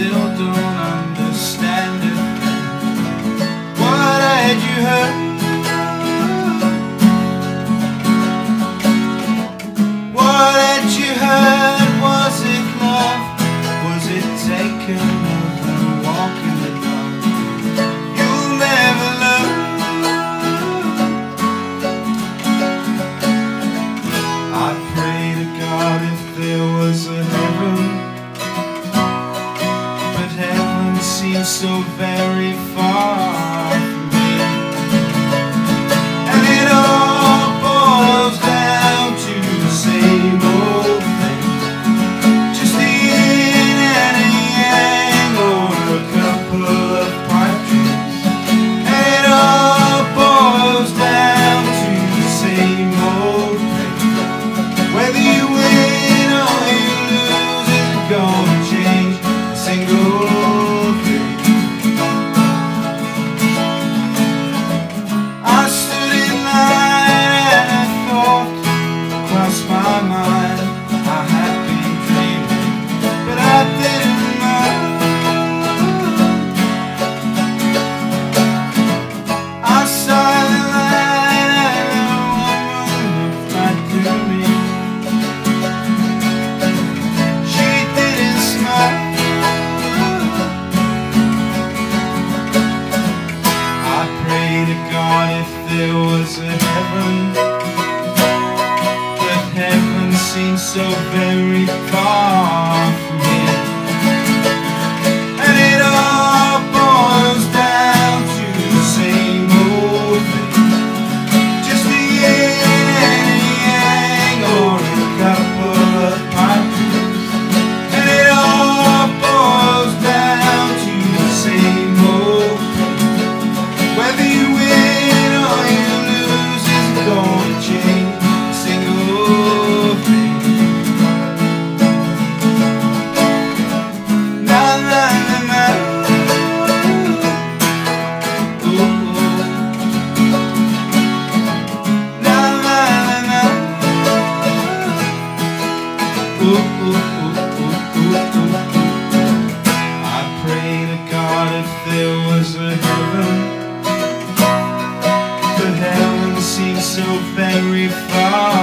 still don't understand it. What had you heard? What had you heard? if there was a heaven. But heaven seems so very far. so very far.